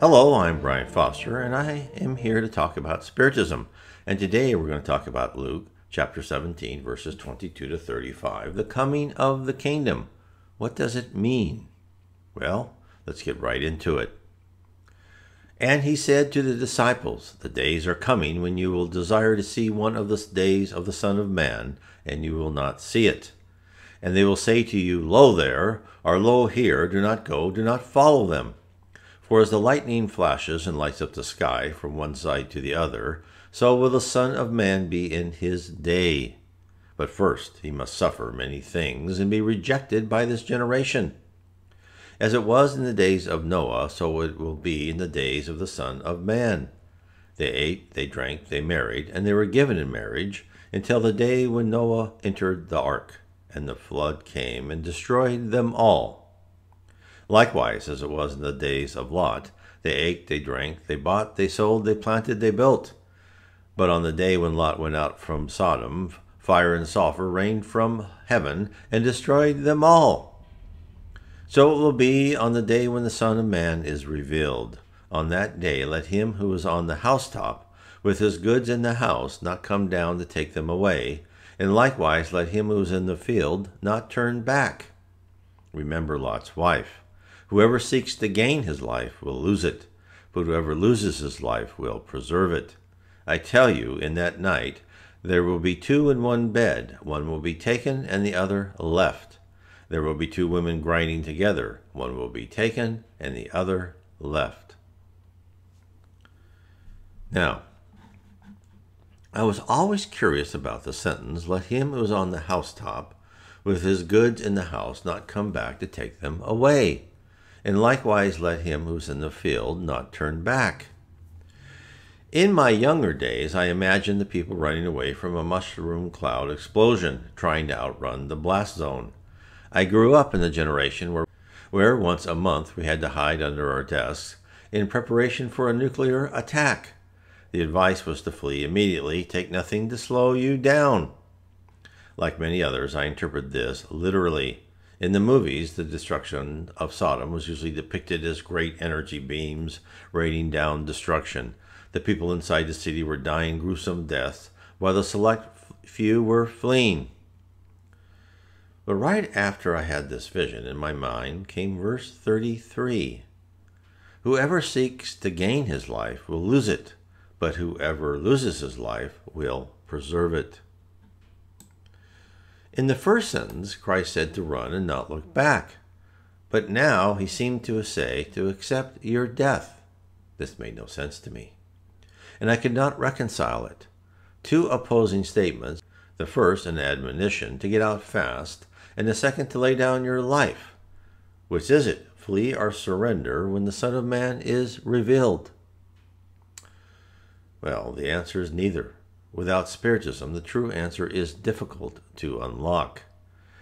Hello, I'm Brian Foster, and I am here to talk about Spiritism. And today we're going to talk about Luke chapter 17, verses 22 to 35, the coming of the kingdom. What does it mean? Well, let's get right into it. And he said to the disciples, The days are coming when you will desire to see one of the days of the Son of Man, and you will not see it. And they will say to you, Lo there, or Lo here, do not go, do not follow them. For as the lightning flashes and lights up the sky from one side to the other, so will the Son of Man be in his day. But first he must suffer many things and be rejected by this generation. As it was in the days of Noah, so it will be in the days of the Son of Man. They ate, they drank, they married, and they were given in marriage until the day when Noah entered the ark, and the flood came and destroyed them all. Likewise, as it was in the days of Lot, they ate, they drank, they bought, they sold, they planted, they built. But on the day when Lot went out from Sodom, fire and sulfur rained from heaven and destroyed them all. So it will be on the day when the Son of Man is revealed. On that day let him who is on the housetop with his goods in the house not come down to take them away, and likewise let him who is in the field not turn back. Remember Lot's wife. Whoever seeks to gain his life will lose it, but whoever loses his life will preserve it. I tell you, in that night there will be two in one bed, one will be taken and the other left. There will be two women grinding together, one will be taken and the other left. Now, I was always curious about the sentence, Let him who is on the housetop with his goods in the house not come back to take them away and likewise let him who's in the field not turn back. In my younger days, I imagined the people running away from a mushroom cloud explosion, trying to outrun the blast zone. I grew up in the generation where, where once a month we had to hide under our desks in preparation for a nuclear attack. The advice was to flee immediately, take nothing to slow you down. Like many others, I interpret this literally. In the movies, the destruction of Sodom was usually depicted as great energy beams raining down destruction. The people inside the city were dying gruesome deaths, while the select few were fleeing. But right after I had this vision in my mind came verse 33 Whoever seeks to gain his life will lose it, but whoever loses his life will preserve it. In the first sentence, Christ said to run and not look back. But now he seemed to say to accept your death. This made no sense to me. And I could not reconcile it. Two opposing statements the first, an admonition to get out fast, and the second, to lay down your life. Which is it, flee or surrender when the Son of Man is revealed? Well, the answer is neither. Without Spiritism, the true answer is difficult to unlock.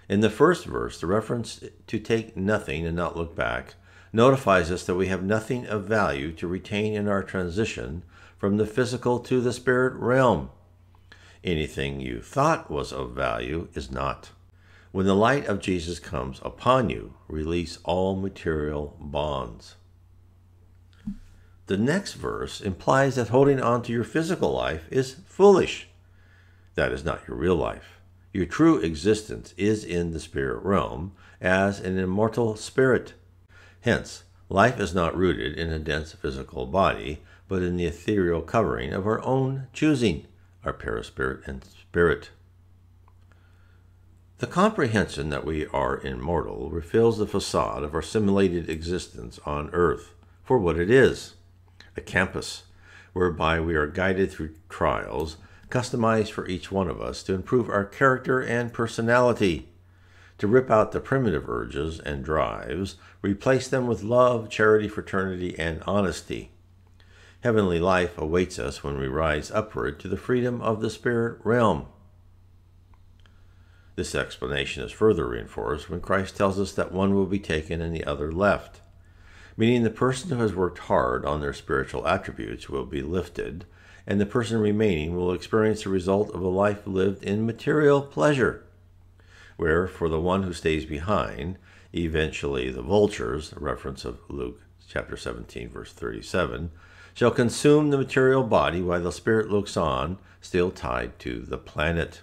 In the first verse, the reference to take nothing and not look back notifies us that we have nothing of value to retain in our transition from the physical to the spirit realm. Anything you thought was of value is not. When the light of Jesus comes upon you, release all material bonds. The next verse implies that holding on to your physical life is foolish. That is not your real life. Your true existence is in the spirit realm as an immortal spirit. Hence, life is not rooted in a dense physical body, but in the ethereal covering of our own choosing, our perispirit and spirit. The comprehension that we are immortal reveals the facade of our simulated existence on earth for what it is a campus whereby we are guided through trials customized for each one of us to improve our character and personality, to rip out the primitive urges and drives, replace them with love, charity, fraternity, and honesty. Heavenly life awaits us when we rise upward to the freedom of the spirit realm. This explanation is further reinforced when Christ tells us that one will be taken and the other left meaning the person who has worked hard on their spiritual attributes will be lifted, and the person remaining will experience the result of a life lived in material pleasure. Where, for the one who stays behind, eventually the vultures, reference of Luke chapter 17, verse 37, shall consume the material body while the spirit looks on, still tied to the planet.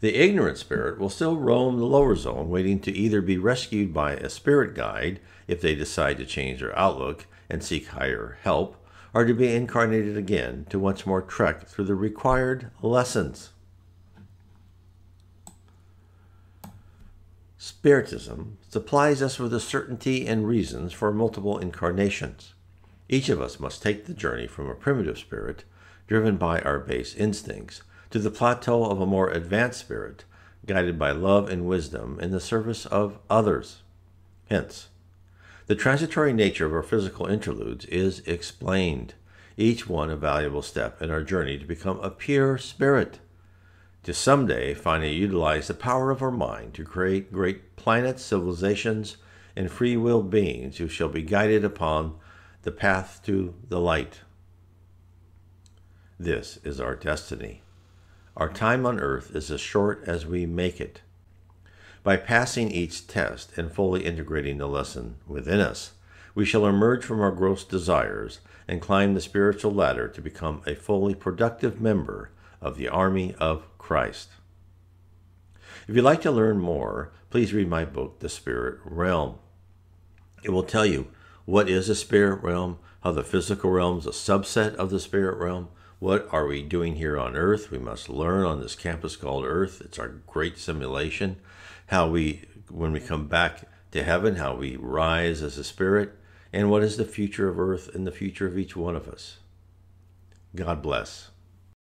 The ignorant spirit will still roam the lower zone, waiting to either be rescued by a spirit guide if they decide to change their outlook and seek higher help, or to be incarnated again to once more trek through the required lessons. Spiritism supplies us with the certainty and reasons for multiple incarnations. Each of us must take the journey from a primitive spirit, driven by our base instincts, to the plateau of a more advanced spirit, guided by love and wisdom in the service of others. Hence, the transitory nature of our physical interludes is explained, each one a valuable step in our journey to become a pure spirit to someday finally utilize the power of our mind to create great planets, civilizations, and free will beings who shall be guided upon the path to the light. This is our destiny. Our time on earth is as short as we make it. By passing each test and fully integrating the lesson within us, we shall emerge from our gross desires and climb the spiritual ladder to become a fully productive member of the army of Christ. If you'd like to learn more, please read my book, The Spirit Realm. It will tell you what is a spirit realm, how the physical realm is a subset of the spirit realm, what are we doing here on earth? We must learn on this campus called Earth. It's our great simulation. How we, when we come back to heaven, how we rise as a spirit, and what is the future of earth and the future of each one of us. God bless.